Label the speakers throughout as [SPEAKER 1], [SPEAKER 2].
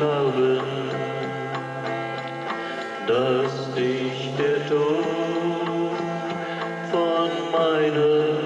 [SPEAKER 1] haben, dass dich der Tod von meiner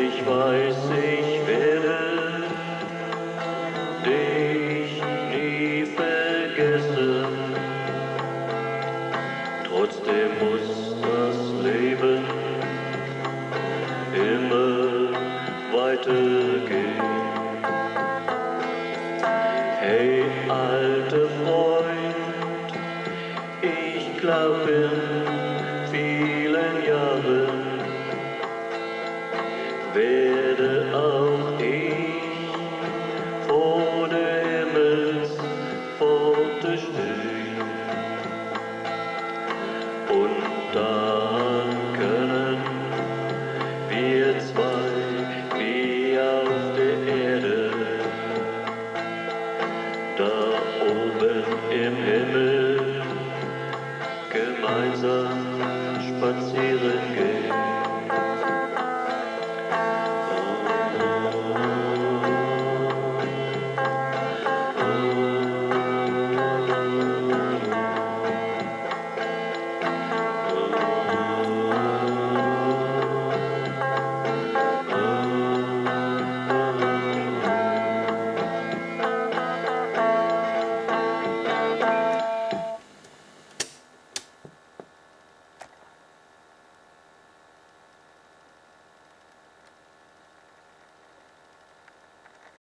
[SPEAKER 1] ich weiß, ich werde dich nie vergessen. Trotzdem muss das Leben immer weitergehen. Hey, alter Freund, ich glaube werde auch ich vor der Himmelspforte stehen. Und da